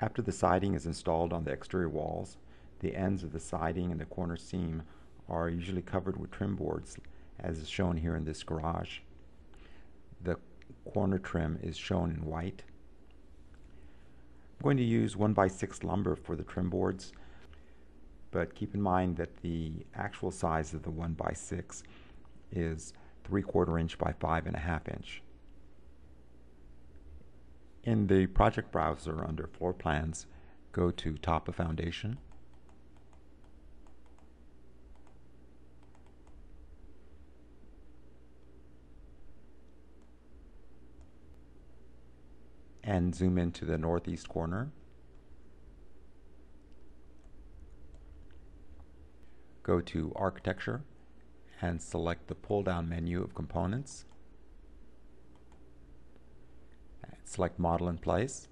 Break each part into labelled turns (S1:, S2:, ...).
S1: After the siding is installed on the exterior walls, the ends of the siding and the corner seam are usually covered with trim boards as is shown here in this garage. The corner trim is shown in white. I'm going to use 1 by 6 lumber for the trim boards, but keep in mind that the actual size of the 1 by 6 is 3 quarter inch by 5 and a half inch. In the project browser under floor plans, go to top of foundation. and zoom into the northeast corner. Go to Architecture and select the pull-down menu of Components. Select Model in Place.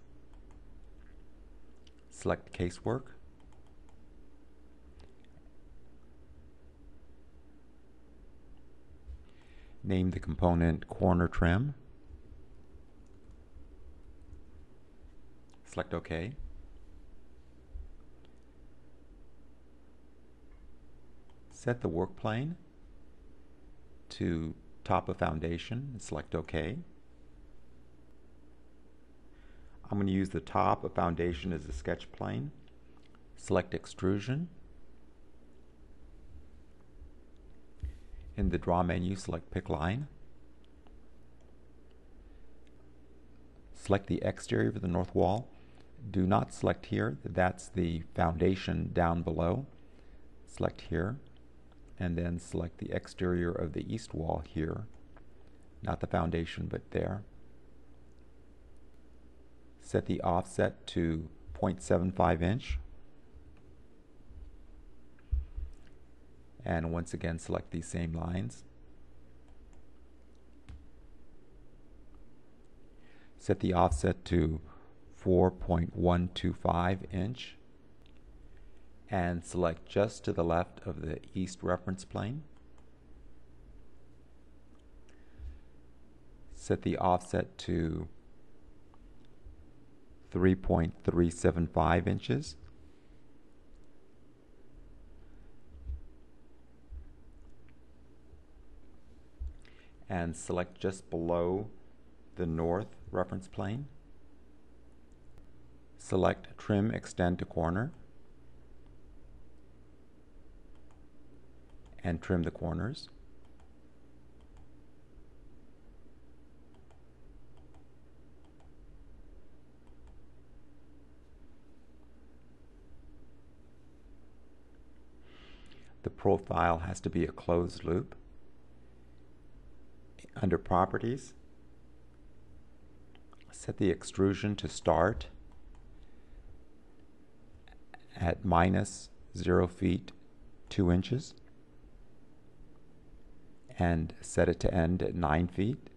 S1: Select Casework. Name the component Corner Trim. Select OK. Set the work plane to top of foundation and select OK. I'm going to use the top of foundation as a sketch plane. Select extrusion. In the draw menu, select pick line. Select the exterior of the north wall do not select here. That's the foundation down below. Select here and then select the exterior of the east wall here. Not the foundation, but there. Set the offset to 0.75 inch. And once again, select these same lines. Set the offset to 4.125 inch and select just to the left of the east reference plane. Set the offset to 3.375 inches. And select just below the north reference plane. Select Trim Extend to Corner and trim the corners. The profile has to be a closed loop. Under Properties, set the extrusion to start at minus 0 feet 2 inches and set it to end at 9 feet.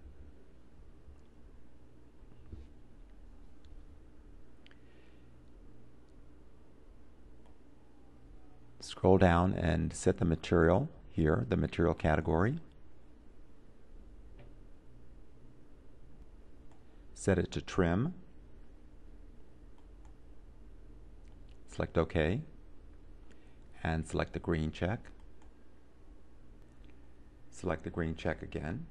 S1: Scroll down and set the material here, the material category. Set it to trim. Select OK and select the green check. Select the green check again.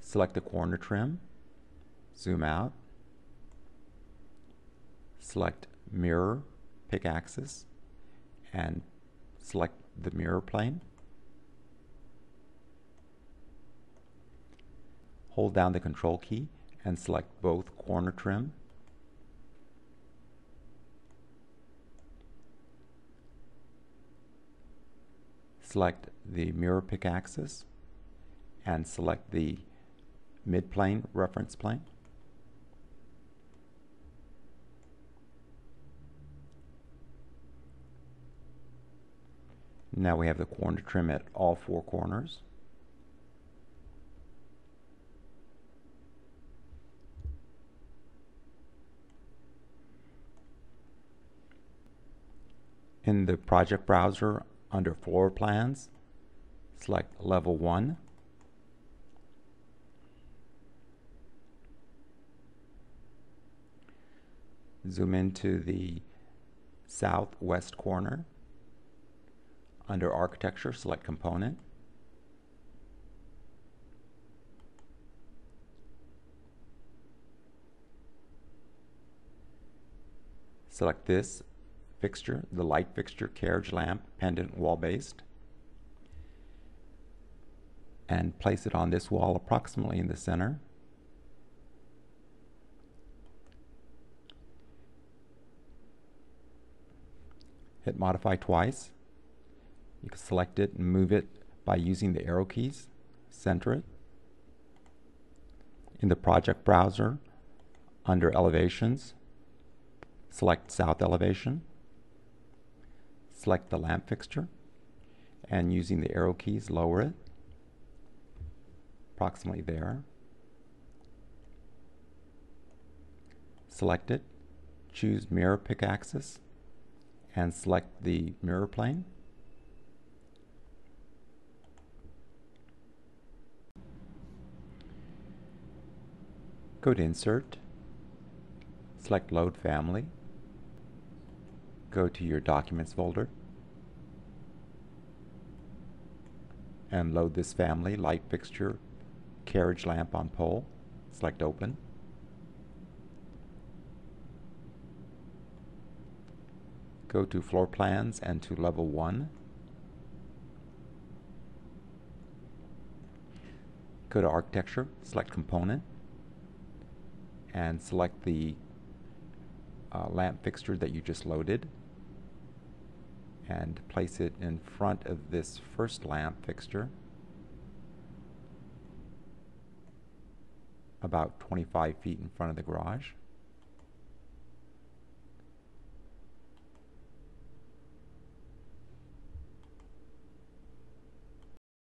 S1: Select the corner trim, zoom out, select mirror, pick axis, and select the mirror plane. Hold down the control key and select both corner trim select the mirror pick axis and select the midplane reference plane. Now we have the corner trim at all four corners. In the project browser, under Floor Plans, select Level 1. Zoom into the southwest corner. Under Architecture, select Component. Select this fixture, the light fixture carriage lamp, pendant wall based, and place it on this wall approximately in the center. Hit modify twice. You can select it and move it by using the arrow keys. Center it. In the project browser, under elevations, select south elevation. Select the lamp fixture and using the arrow keys lower it approximately there. Select it, choose mirror pick axis and select the mirror plane. Go to Insert, select Load Family, go to your Documents folder, and load this family, light fixture, carriage lamp on pole, select Open. Go to Floor Plans and to Level 1. Go to Architecture, select Component, and select the uh, lamp fixture that you just loaded and place it in front of this first lamp fixture about 25 feet in front of the garage.